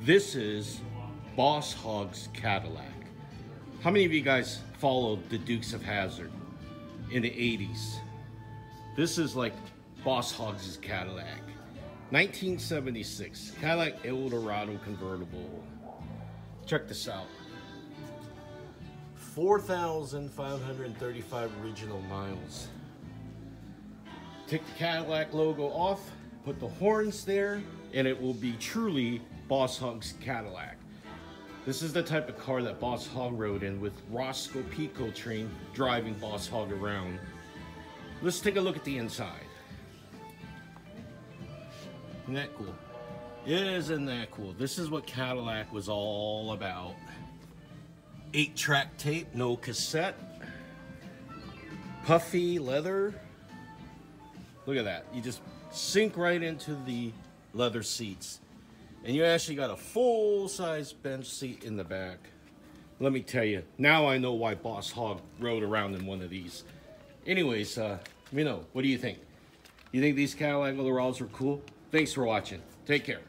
This is Boss Hogg's Cadillac. How many of you guys followed the Dukes of Hazzard in the 80s? This is like Boss Hogg's Cadillac. 1976 Cadillac Eldorado convertible. Check this out. 4,535 original miles. Take the Cadillac logo off, put the horns there, and it will be truly Boss Hogg's Cadillac. This is the type of car that Boss Hogg rode in with Rosco P. Coltrane driving Boss Hogg around. Let's take a look at the inside. Isn't that cool? Isn't that cool? This is what Cadillac was all about. Eight track tape, no cassette. Puffy leather. Look at that. You just sink right into the leather seats. And you actually got a full-size bench seat in the back. Let me tell you, now I know why Boss Hogg rode around in one of these. Anyways, uh, me know. What do you think? You think these Cadillac Eldorados are cool? Thanks for watching. Take care.